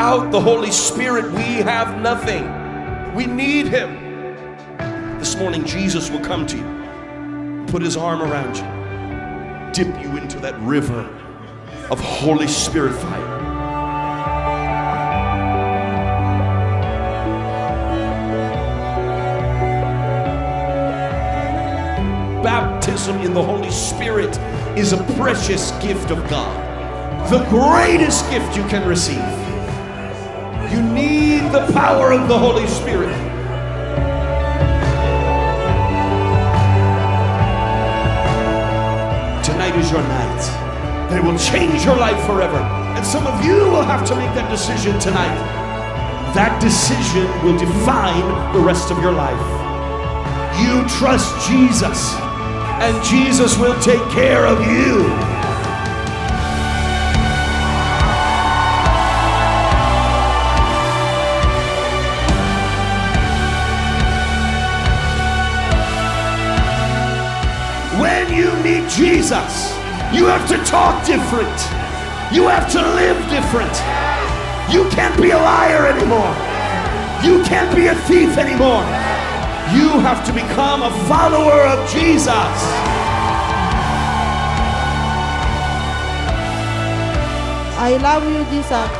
Without the Holy Spirit, we have nothing. We need Him. This morning, Jesus will come to you, put His arm around you, dip you into that river of Holy Spirit fire. Baptism in the Holy Spirit is a precious gift of God, the greatest gift you can receive. You need the power of the Holy Spirit. Tonight is your night. They will change your life forever. And some of you will have to make that decision tonight. That decision will define the rest of your life. You trust Jesus, and Jesus will take care of you. When you meet Jesus, you have to talk different. You have to live different. You can't be a liar anymore. You can't be a thief anymore. You have to become a follower of Jesus. I love you, Jesus.